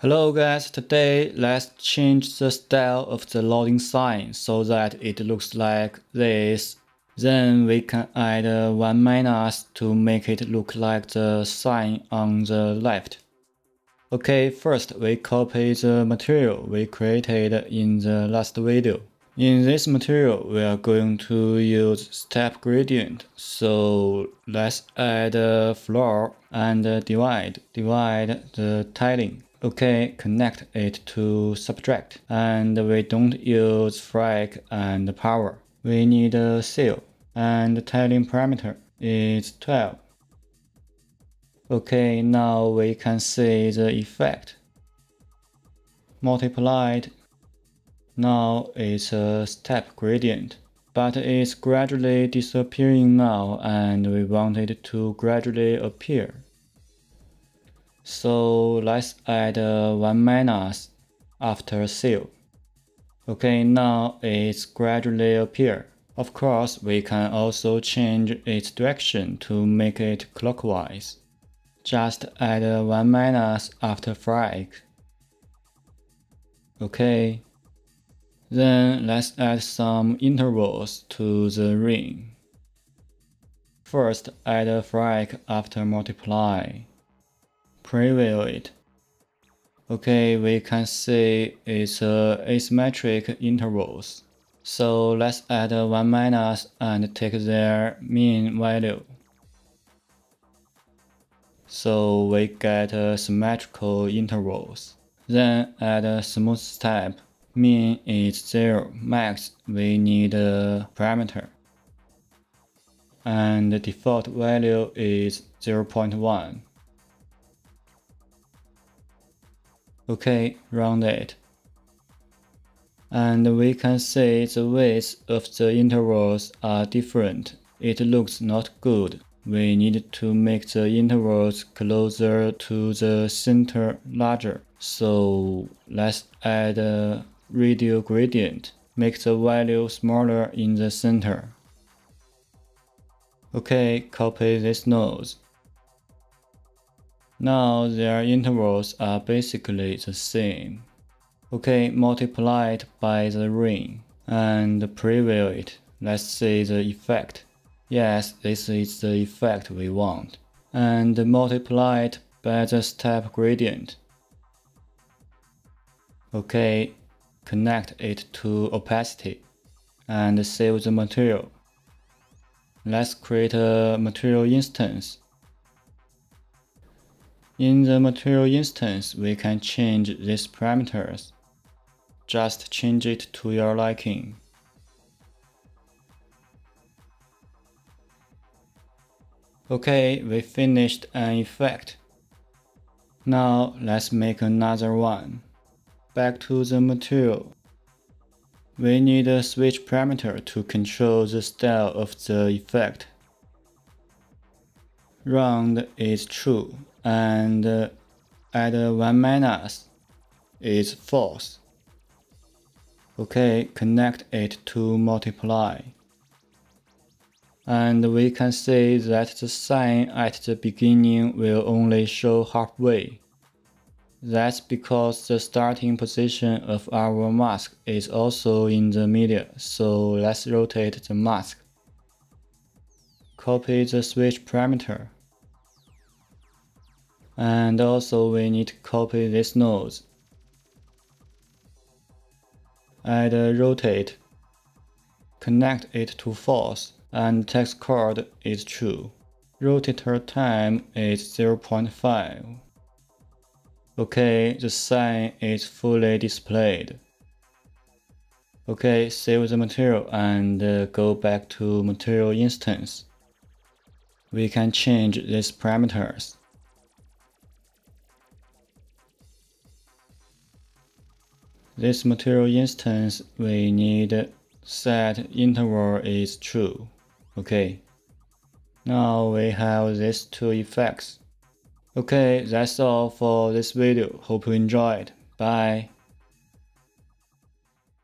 Hello guys, today let's change the style of the loading sign so that it looks like this. Then we can add one minus to make it look like the sign on the left. Okay, first we copy the material we created in the last video. In this material, we are going to use step gradient. So let's add a floor and divide, divide the tiling. Okay, connect it to subtract. And we don't use frac and power. We need a ceil. And tiling parameter is 12. Okay, now we can see the effect. Multiplied. Now it's a step gradient, but it's gradually disappearing now and we want it to gradually appear. So let's add uh, one minus after ceil. Okay, now it's gradually appear. Of course, we can also change its direction to make it clockwise. Just add uh, one minus after frac. Okay. Then let's add some intervals to the ring. First, add a frag after multiply. Preview it. Okay, we can see it's uh, asymmetric intervals. So let's add one minus and take their mean value. So we get uh, symmetrical intervals. Then add a smooth step. Mean is 0, max we need a parameter. And the default value is 0.1. Okay, round it. And we can see the width of the intervals are different. It looks not good we need to make the intervals closer to the center larger. So let's add a radial gradient, make the value smaller in the center. Okay, copy this node. Now their intervals are basically the same. Okay, multiply it by the ring and preview it. Let's see the effect. Yes, this is the effect we want. And multiply it by the step gradient. Okay, connect it to opacity and save the material. Let's create a material instance. In the material instance, we can change these parameters. Just change it to your liking. Okay, we finished an effect. Now let's make another one. Back to the material. We need a switch parameter to control the style of the effect. Round is true and uh, add uh, one minus is false. Okay, connect it to multiply and we can see that the sign at the beginning will only show halfway. That's because the starting position of our mask is also in the middle, so let's rotate the mask. Copy the switch parameter. And also we need to copy this node. Add a rotate. Connect it to false and TexCoord is true. Rotator time is 0.5. Okay, the sign is fully displayed. Okay, save the material and uh, go back to material instance. We can change these parameters. This material instance we need set interval is true. Okay. Now we have these two effects. Okay, that's all for this video. Hope you enjoyed. Bye.